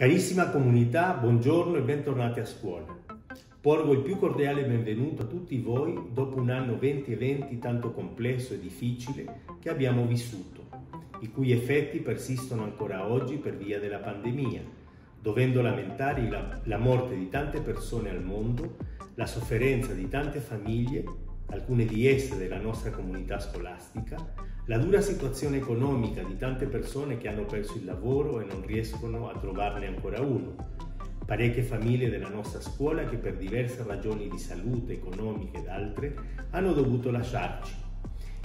Carissima comunità, buongiorno e bentornati a scuola. Porgo il più cordiale benvenuto a tutti voi dopo un anno 2020 tanto complesso e difficile che abbiamo vissuto, i cui effetti persistono ancora oggi per via della pandemia, dovendo lamentare la, la morte di tante persone al mondo, la sofferenza di tante famiglie, alcune di esse della nostra comunità scolastica, la dura situazione economica di tante persone che hanno perso il lavoro e non riescono a trovarne ancora uno, parecchie famiglie della nostra scuola che per diverse ragioni di salute, economiche ed altre hanno dovuto lasciarci.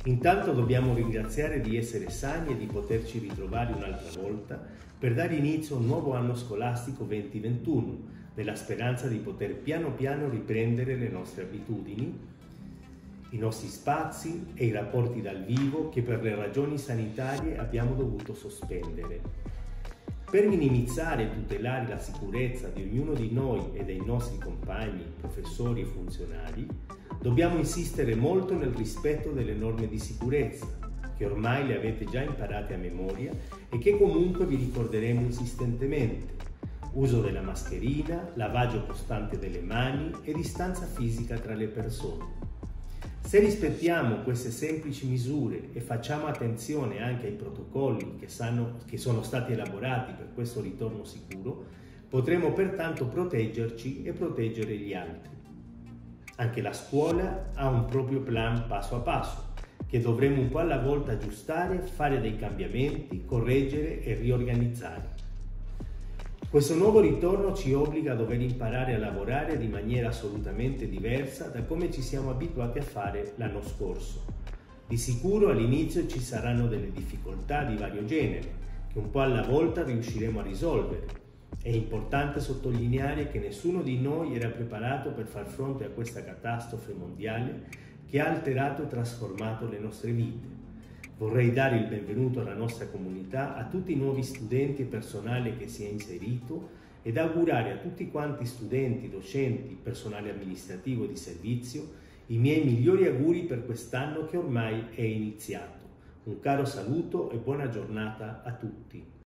Intanto dobbiamo ringraziare di essere sani e di poterci ritrovare un'altra volta per dare inizio a un nuovo anno scolastico 2021, nella speranza di poter piano piano riprendere le nostre abitudini i nostri spazi e i rapporti dal vivo che per le ragioni sanitarie abbiamo dovuto sospendere. Per minimizzare e tutelare la sicurezza di ognuno di noi e dei nostri compagni, professori e funzionari, dobbiamo insistere molto nel rispetto delle norme di sicurezza, che ormai le avete già imparate a memoria e che comunque vi ricorderemo insistentemente. Uso della mascherina, lavaggio costante delle mani e distanza fisica tra le persone. Se rispettiamo queste semplici misure e facciamo attenzione anche ai protocolli che, sanno, che sono stati elaborati per questo ritorno sicuro, potremo pertanto proteggerci e proteggere gli altri. Anche la scuola ha un proprio plan passo a passo, che dovremo un po' alla volta aggiustare, fare dei cambiamenti, correggere e riorganizzare. Questo nuovo ritorno ci obbliga a dover imparare a lavorare di maniera assolutamente diversa da come ci siamo abituati a fare l'anno scorso. Di sicuro all'inizio ci saranno delle difficoltà di vario genere, che un po' alla volta riusciremo a risolvere. È importante sottolineare che nessuno di noi era preparato per far fronte a questa catastrofe mondiale che ha alterato e trasformato le nostre vite. Vorrei dare il benvenuto alla nostra comunità, a tutti i nuovi studenti e personale che si è inserito ed augurare a tutti quanti studenti, docenti, personale amministrativo e di servizio i miei migliori auguri per quest'anno che ormai è iniziato. Un caro saluto e buona giornata a tutti.